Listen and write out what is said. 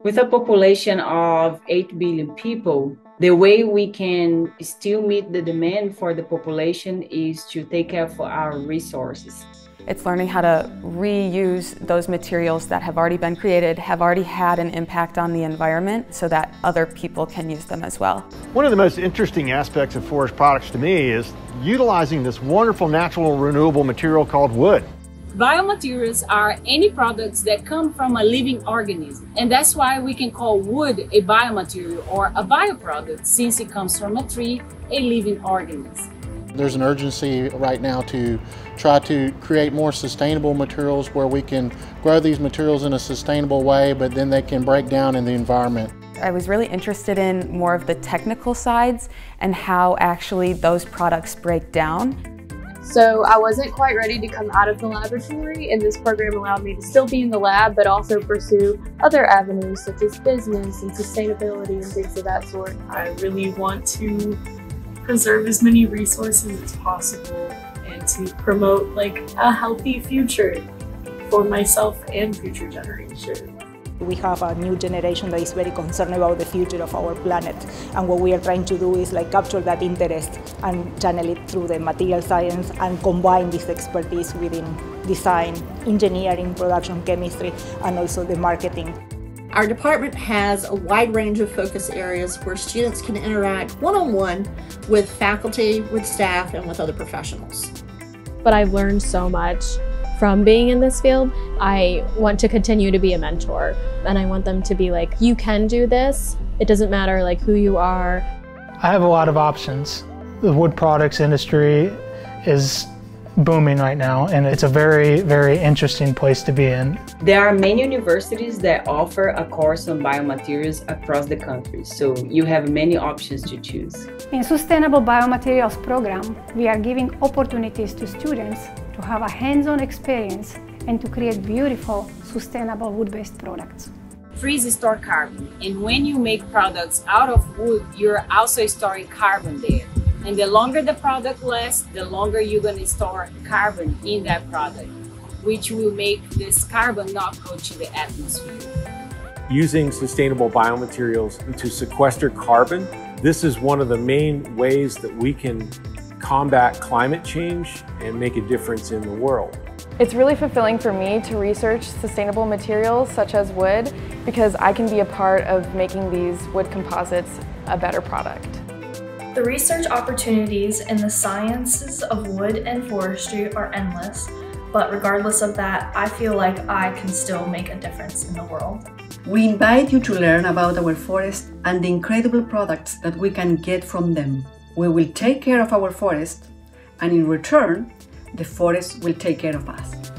With a population of 8 billion people, the way we can still meet the demand for the population is to take care of our resources. It's learning how to reuse those materials that have already been created, have already had an impact on the environment so that other people can use them as well. One of the most interesting aspects of forest products to me is utilizing this wonderful natural renewable material called wood. Biomaterials are any products that come from a living organism. And that's why we can call wood a biomaterial or a bioproduct since it comes from a tree, a living organism. There's an urgency right now to try to create more sustainable materials where we can grow these materials in a sustainable way, but then they can break down in the environment. I was really interested in more of the technical sides and how actually those products break down. So I wasn't quite ready to come out of the laboratory and this program allowed me to still be in the lab but also pursue other avenues such as business and sustainability and things of that sort. I really want to preserve as many resources as possible and to promote like a healthy future for myself and future generations. We have a new generation that is very concerned about the future of our planet and what we are trying to do is like capture that interest and channel it through the material science and combine this expertise within design, engineering, production, chemistry and also the marketing. Our department has a wide range of focus areas where students can interact one-on-one -on -one with faculty, with staff, and with other professionals. But I've learned so much from being in this field. I want to continue to be a mentor and I want them to be like, you can do this. It doesn't matter like who you are. I have a lot of options. The wood products industry is booming right now and it's a very, very interesting place to be in. There are many universities that offer a course on biomaterials across the country, so you have many options to choose. In Sustainable Biomaterials program, we are giving opportunities to students to have a hands-on experience and to create beautiful, sustainable wood-based products. Trees store carbon, and when you make products out of wood, you're also storing carbon there. And the longer the product lasts, the longer you're going to store carbon in that product, which will make this carbon not go to the atmosphere. Using sustainable biomaterials to sequester carbon, this is one of the main ways that we can combat climate change and make a difference in the world. It's really fulfilling for me to research sustainable materials such as wood because I can be a part of making these wood composites a better product. The research opportunities in the sciences of wood and forestry are endless, but regardless of that, I feel like I can still make a difference in the world. We invite you to learn about our forest and the incredible products that we can get from them. We will take care of our forest, and in return, the forest will take care of us.